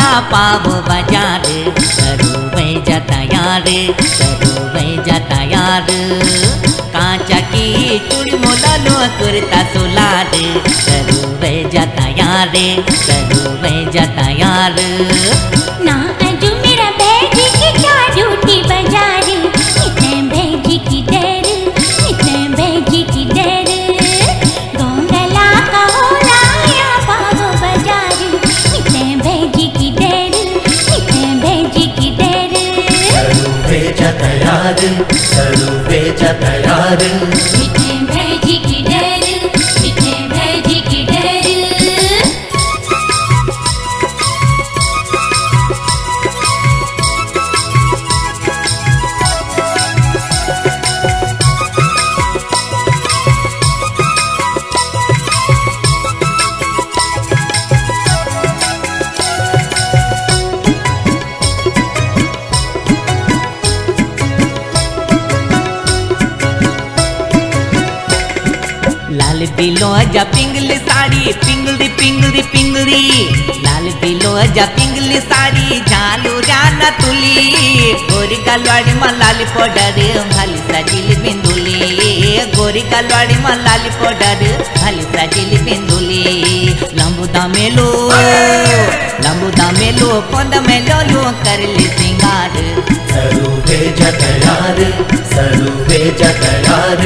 पाव बाज़ार करो वे जतायार करो वे जतायार कांचा की चूड़ी मोला लो कुर्ता सुलार करो वे जतायार करो वे जतायार ना स्वरूपे च तयार्। लाल बिलो जा पिंगली साड़ी, पिंगली पिंगली पिंगली। लाल बिलो जा पिंगली साड़ी, झालू जाना तुली। गोरी कलवाड़ी में लाली पाउडर, भाली सजिल बिंदुली। गोरी कलवाड़ी में लाली पाउडर, भाली सजिल बिंदुली। लंबू दामेलो लंबू दामेलो, पंद मेलो लो कर ले सिंगार। सरुवे जतयार सरुवे जतयार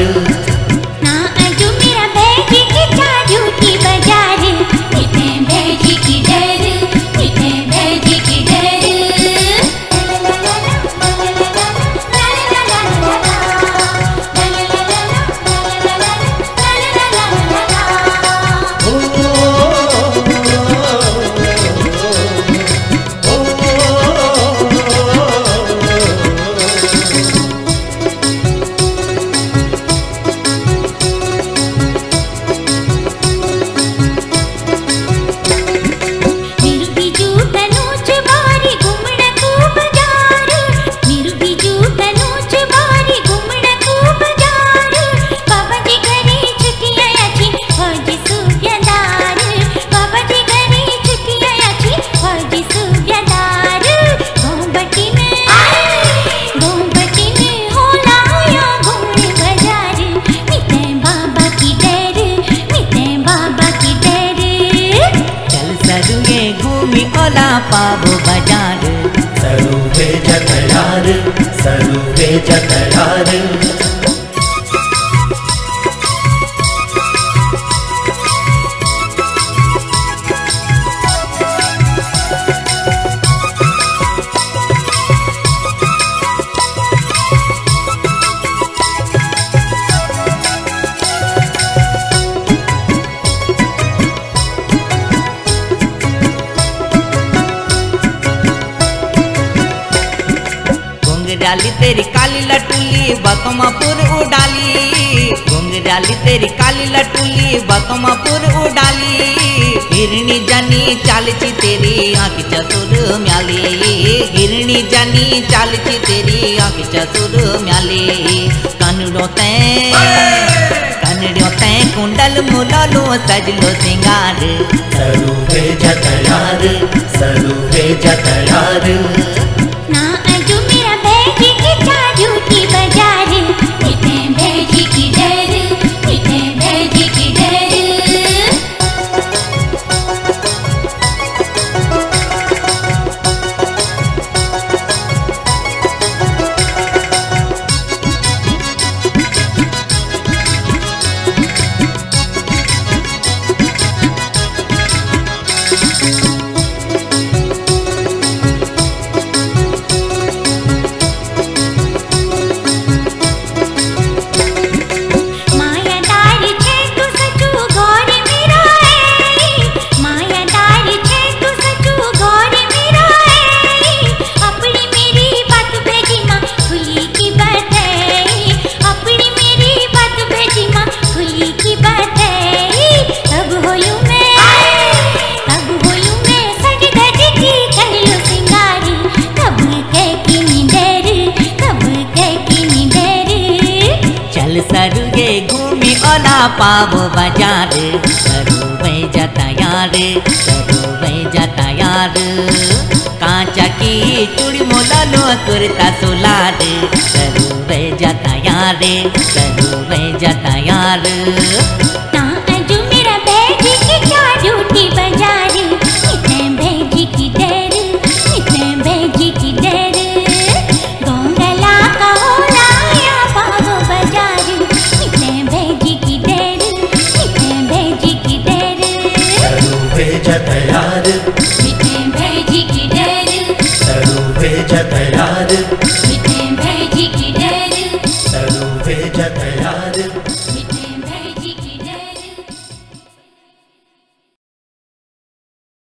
भला पाबो बजार सरूपे भेज सरूपे खार घुंघराली तेरी काली लटुली बकमापुर उडाली। घुंघराली तेरी काली लटुली बकमापुर उडाली। हिरणी जानी, चालची तेरी आँख चतुर म्याली। हिरणी जानी, चालची तेरी आँख चतुर म्याली। कनड़ो ते कनड़ो ते कुंडल मुलालो सजलो सिंगार। सरुवे जतयार सरुवे जतयार। सरुए घूमी ओला पाबो बाज़ार। सरुवे जाता यार कांचा चाकी चूड़ी मोला लो कुर्ता सोलार। सरू वे जाता यार सरू वे जाता यार। जतयार इतने